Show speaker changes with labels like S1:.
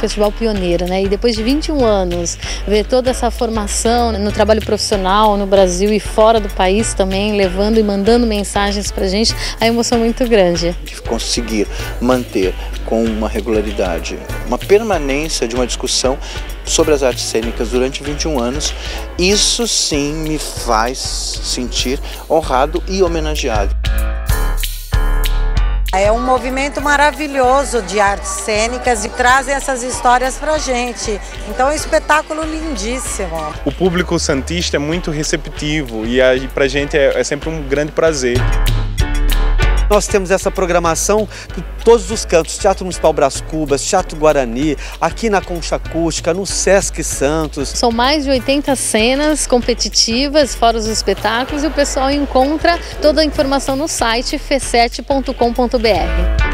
S1: festival pioneiro, né? E depois de 21 anos, ver toda essa formação no trabalho profissional no Brasil e fora do país também, levando e mandando mensagens pra gente, a emoção é muito grande.
S2: De conseguir manter com uma regularidade, uma permanência de uma discussão sobre as artes cênicas durante 21 anos, isso sim me faz sentir honrado e homenageado.
S3: É um movimento maravilhoso de artes cênicas e trazem essas histórias pra gente. Então é um espetáculo lindíssimo.
S4: O público santista é muito receptivo e pra gente é, é sempre um grande prazer.
S5: Nós temos essa programação por todos os cantos, Teatro Municipal Brás Cubas, Teatro Guarani, aqui na Concha Acústica, no Sesc Santos.
S1: São mais de 80 cenas competitivas, fora os espetáculos, e o pessoal encontra toda a informação no site f7.com.br.